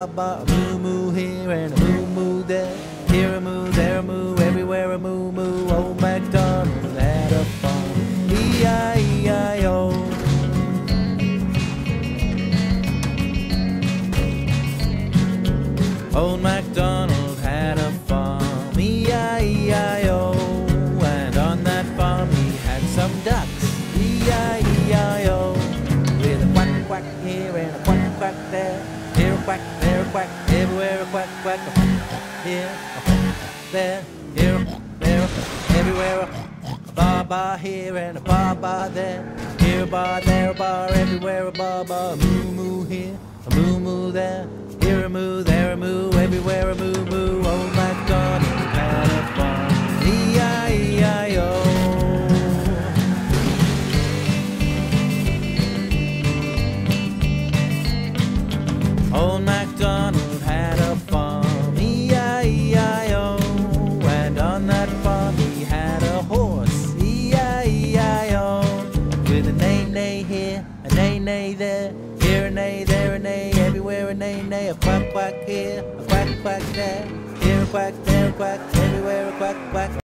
a moo moo here and a moo moo there. Here a moo, there a moo, everywhere a moo moo. Old MacDonald had a farm. E-I-E-I-O. Old MacDonald had a farm. E-I-E-I-O. And on that farm he had some ducks. A quack quack there. Here a quack, there a quack, everywhere a quack quack. A quack here, a quack there, here, a there, a everywhere a ba ba here and a ba ba there. Here a bar, there a bar, everywhere a ba ba. A moo moo here, a moo moo there. Here a moo, there a moo, everywhere a moo moo. Old MacDonald had a farm, E-I-E-I-O. And on that farm he had a horse, E-I-E-I-O. With a neigh-neigh here, a neigh-neigh there, here a neigh, there a neigh, everywhere a neigh-neigh. A quack-quack here, a quack-quack there, here a quack, there a quack, everywhere a quack-quack.